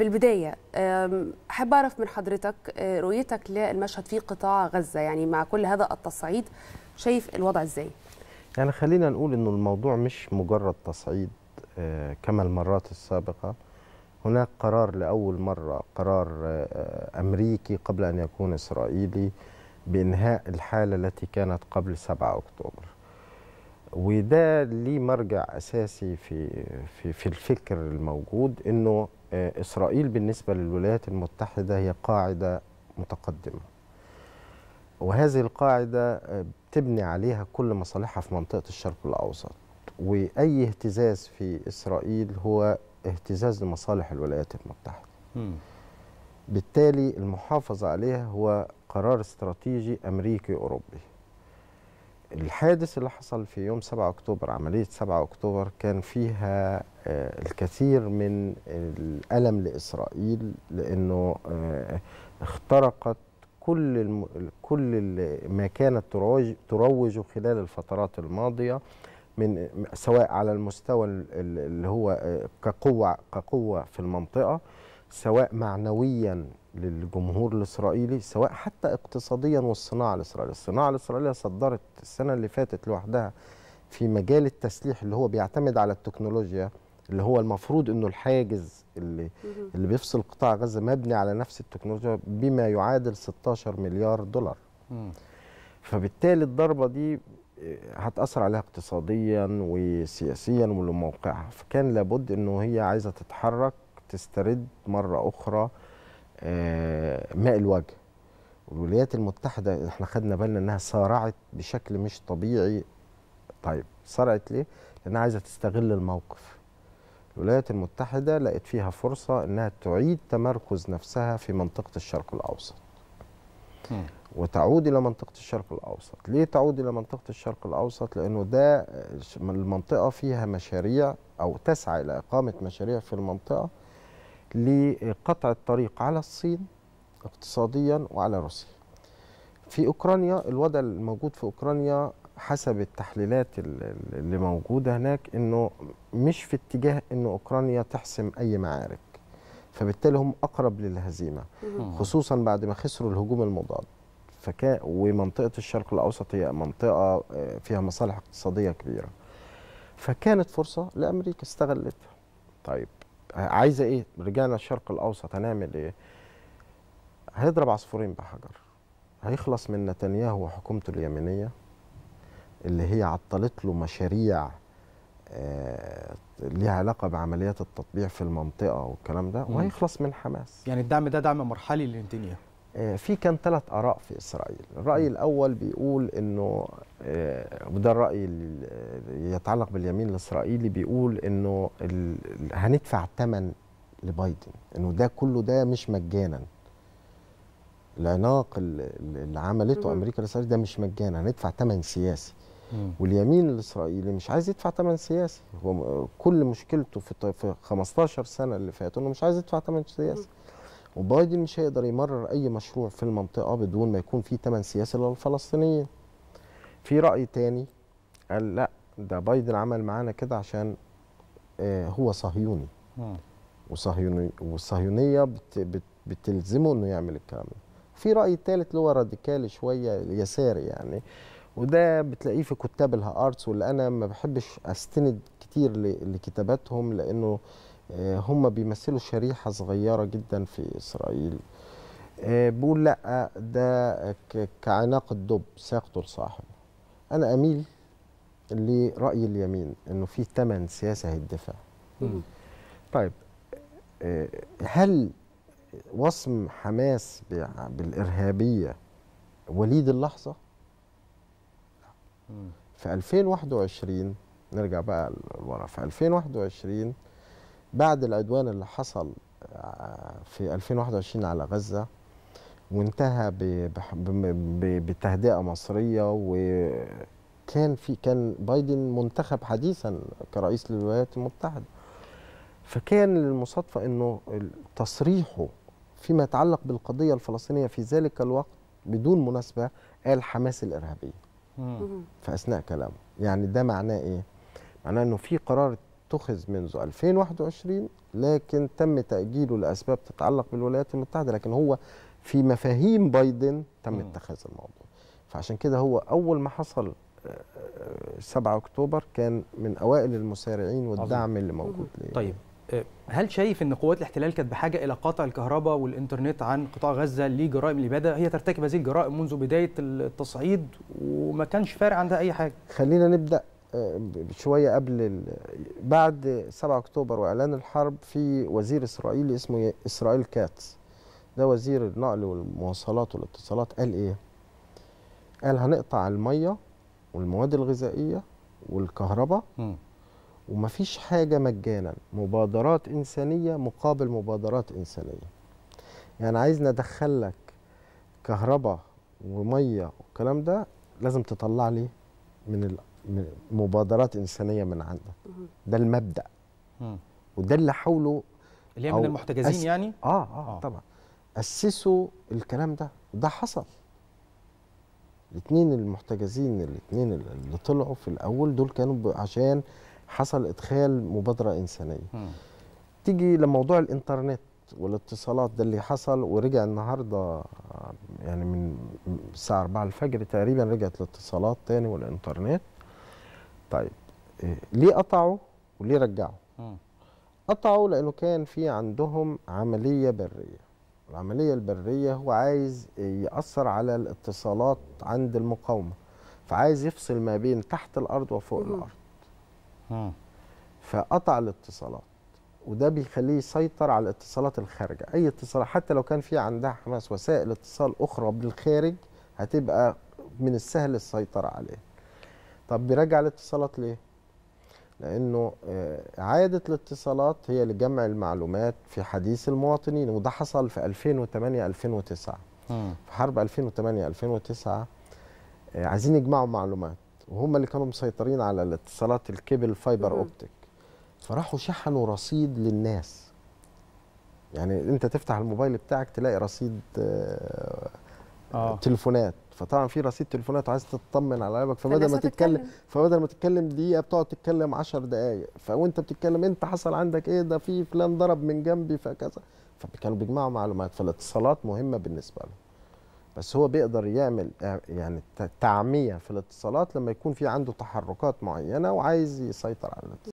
في البداية أحب أعرف من حضرتك رؤيتك للمشهد في قطاع غزة يعني مع كل هذا التصعيد شايف الوضع إزاي؟ يعني خلينا نقول إنه الموضوع مش مجرد تصعيد كما المرات السابقة. هناك قرار لأول مرة قرار أمريكي قبل أن يكون إسرائيلي بإنهاء الحالة التي كانت قبل 7 أكتوبر. وده ليه مرجع أساسي في في في الفكر الموجود إنه إسرائيل بالنسبة للولايات المتحدة هي قاعدة متقدمة. وهذه القاعدة بتبني عليها كل مصالحها في منطقة الشرق الأوسط. وأي اهتزاز في إسرائيل هو اهتزاز لمصالح الولايات المتحدة. م. بالتالي المحافظة عليها هو قرار استراتيجي أمريكي أوروبي. الحادث اللي حصل في يوم 7 أكتوبر عملية 7 أكتوبر كان فيها الكثير من الألم لإسرائيل لأنه اخترقت كل. كل ما كانت تروج خلال الفترات الماضية من سواء على المستوى اللي هو كقوة كقوة في المنطقة سواء معنويا للجمهور الإسرائيلي سواء حتى اقتصاديا والصناعة الإسرائيلية، الصناعة الإسرائيلية صدرت السنة اللي فاتت لوحدها في مجال التسليح اللي هو بيعتمد على التكنولوجيا اللي هو المفروض إنه الحاجز اللي اللي بيفصل قطاع غزة مبني على نفس التكنولوجيا بما يعادل 16 مليار دولار. فبالتالي الضربة دي هتأثر عليها اقتصاديا وسياسيا ولموقعها. فكان لابد إنه هي عايزة تتحرك تسترد مرة أخرى ماء الوجه. والولايات المتحدة إحنا خدنا بالنا إنها سارعت بشكل مش طبيعي. طيب سرعت ليه؟ لأنها عايزة تستغل الموقف. الولايات المتحدة لقت فيها فرصة إنها تعيد تمركز نفسها في منطقة الشرق الأوسط. م. وتعود إلى منطقة الشرق الأوسط. ليه تعود إلى منطقة الشرق الأوسط؟ لأنه ده المنطقة فيها مشاريع أو تسعى إلى إقامة مشاريع في المنطقة لقطع الطريق على الصين اقتصاديا وعلى روسيا. في أوكرانيا الوضع الموجود في أوكرانيا حسب التحليلات اللي موجودة هناك إنه مش في اتجاه إنه أوكرانيا تحسم أي معارك. فبالتالي هم أقرب للهزيمة خصوصا بعد ما خسروا الهجوم المضاد. فكان ومنطقة الشرق الأوسط هي منطقة فيها مصالح اقتصادية كبيرة. فكانت فرصة لأمريكا استغلتها. طيب عايزة إيه؟ رجعنا الشرق الأوسط هنعمل إيه؟ هيضرب عصفورين بحجر. هيخلص من نتنياهو وحكومته اليمينية. اللي هي عطلت له مشاريع آه ليها علاقة بعمليات التطبيع في المنطقة والكلام ده وهيخلص من حماس. يعني الدعم ده دعم مرحلي لنتنياهو آه في كان ثلاث آراء في إسرائيل. الرأي. الأول بيقول إنه آه وده الرأي اللي يتعلق باليمين الإسرائيلي بيقول إنه هندفع ثمن لبايدن إنه ده كله ده مش مجانا. العناق اللي عملته أمريكا الاسرائيلي ده مش مجانا هندفع ثمن سياسي. واليمين الإسرائيلي مش عايز يدفع ثمن سياسي. هو كل مشكلته في في 15 سنة اللي فاتوا إنه مش عايز يدفع ثمن سياسي. وبايدن مش هيقدر يمرر أي مشروع في المنطقة بدون ما يكون في ثمن سياسي للفلسطينيين. في رأي تاني؟ قال لا ده بايدن عمل معانا كده عشان آه هو صهيوني. وصهيوني والصهيونية بت بت بتلزمه إنه يعمل الكلام ده. في رأي ثالث اللي هو راديكالي شوية يساري يعني. وده بتلاقيه في كتاب الهارتس واللي أنا ما بحبش أستند كتير لكتاباتهم لأنه هم بيمثلوا شريحة صغيرة جدا في إسرائيل. بيقول لأ ده كعناق الدب سيقتل صاحبه. أنا أميل لرأي اليمين إنه في ثمن سياسي هيدفع. طيب هل وصم حماس بالإرهابية وليد اللحظة؟ في 2021 نرجع بقى لورا في 2021 بعد العدوان اللي حصل في 2021 على غزة وانتهى بتهدئة مصرية وكان في كان بايدن منتخب حديثا كرئيس للولايات المتحدة. فكان المصادفة إنه تصريحه فيما يتعلق بالقضية الفلسطينية في ذلك الوقت بدون مناسبة قال حماس الإرهابية في اثناء كلامه. يعني ده معناه إيه؟ معناه إنه في قرار اتخذ منذ 2021 لكن تم تأجيله لأسباب تتعلق بالولايات المتحدة لكن هو في مفاهيم بايدن تم. اتخاذ الموضوع. فعشان كده هو أول ما حصل آه، آه، 7 أكتوبر كان من أوائل المسارعين والدعم اللي موجود ليه. طيب. آه، هل شايف إن قوات الاحتلال كانت بحاجة إلى قطع الكهرباء والإنترنت عن قطاع غزة لجرائم الاباده هي ترتكب هذه الجرائم منذ بداية التصعيد وما كانش فارق عندها أي حاجة. خلينا نبدأ آه، شوية قبل بعد 7 أكتوبر وإعلان الحرب في وزير إسرائيلي اسمه إسرائيل كاتس. ده وزير النقل والمواصلات والاتصالات قال إيه؟ قال هنقطع المية والمواد الغذائية والكهرباء. ومفيش حاجة مجانا. مبادرات إنسانية مقابل مبادرات إنسانية. يعني عايز ندخل لك كهرباء ومية والكلام ده لازم تطلع لي من مبادرات إنسانية من عندك. ده المبدأ. مم. وده اللي حاولوا اللي هي من المحتجزين أس- يعني؟ آه آه, آه. طبعا. أسسوا الكلام ده. وده حصل. الاثنين المحتجزين الاثنين اللي طلعوا في الأول دول كانوا عشان حصل إدخال مبادرة إنسانية مم. تيجي لموضوع الإنترنت والاتصالات ده اللي حصل ورجع النهارده يعني من الساعة 4 الفجر تقريبا رجعت الاتصالات تاني والإنترنت طيب إيه، ليه قطعوا وليه رجعوا. قطعوا لأنه كان في عندهم عملية برية العملية البرية هو عايز يأثر على الاتصالات عند المقاومة فعايز يفصل ما بين تحت الأرض وفوق. الأرض. فقطع الاتصالات وده بيخليه يسيطر على الاتصالات الخارجة. أي اتصال حتى لو كان في عندها حماس وسائل اتصال أخرى بالخارج هتبقى من السهل السيطرة عليها طب بيرجع الاتصالات ليه؟ لأنه آه، اعاده الاتصالات هي لجمع المعلومات في حديث المواطنين وده حصل في 2008 2009 مم. في حرب 2008 2009 آه، عايزين يجمعوا معلومات. وهم اللي كانوا مسيطرين على الاتصالات ال cable fiber. optic. فراحوا شحنوا رصيد للناس. يعني أنت تفتح الموبايل بتاعك تلاقي رصيد آه، آه. تليفونات. فطبعا في رصيد تليفونات وعايز تطمن على قلبك. فبدل ما تتكلم. فبدل ما تتكلم دقيقة بتقعد تتكلم 10 دقائق فوأنت بتتكلم أنت حصل عندك إيه؟ ده في فلان ضرب من جنبي فكذا. فكانوا بيجمعوا معلومات. فالاتصالات مهمة بالنسبة له بس هو بيقدر يعمل يعني تعمية في الاتصالات لما يكون في عنده تحركات معينة وعايز يسيطر على الاتصالات